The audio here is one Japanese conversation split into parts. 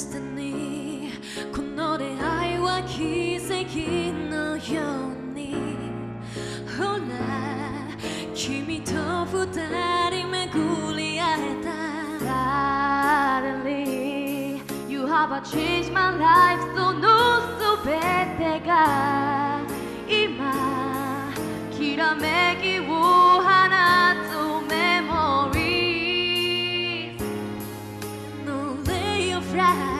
destiny この出会いは奇跡のようにほら君と二人巡り会えた Suddenly You have changed my life そのすべてが今きらめく fried.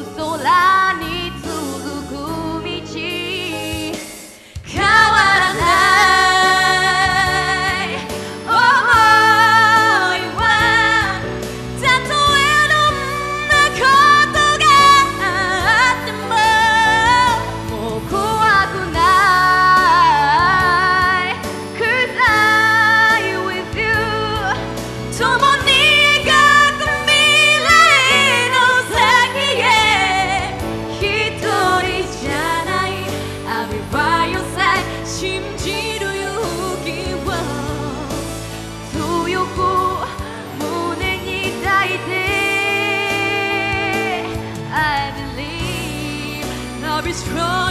strong.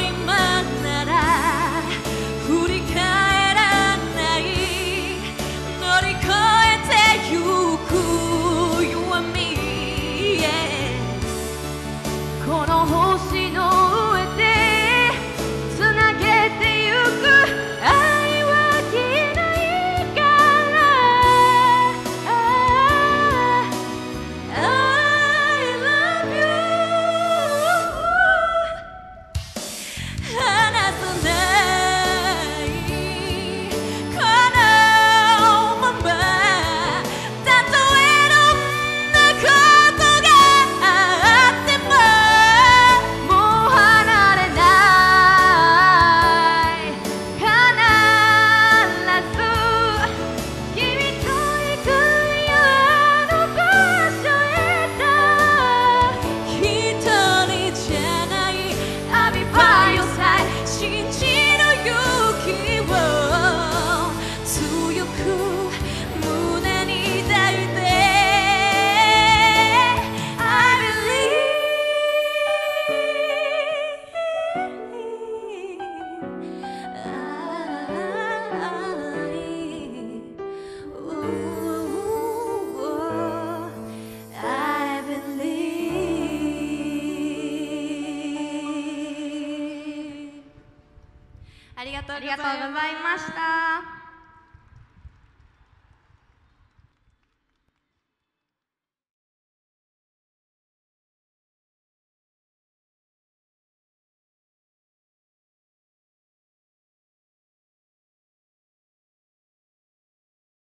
ありがとうございました。